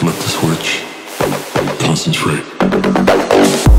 Flip the switch. Concentrate.